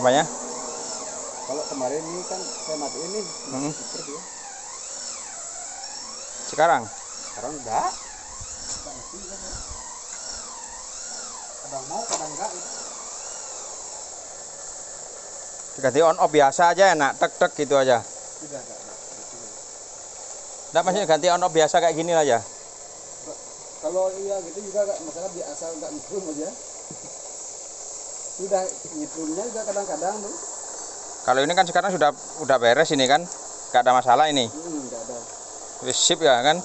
apanya? Kalau kemarin ini kan saya mati ini hmm. ya. sekarang? Sekarang enggak. Kadang mau kadang enggak. Diganti on off biasa aja enak. Tek tek gitu aja. Tidak enggak, enggak. maksudnya ganti on off biasa kayak gini aja? kalau iya gitu juga gak masalah di asal nggak nyetrum aja. Sudah nyetrumnya juga kadang-kadang tuh kalau ini kan sekarang sudah udah beres ini kan? Nggak ada masalah ini? Hmm, gak ada. Sip ya kan?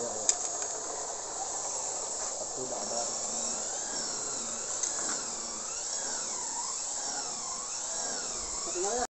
Ya, ya.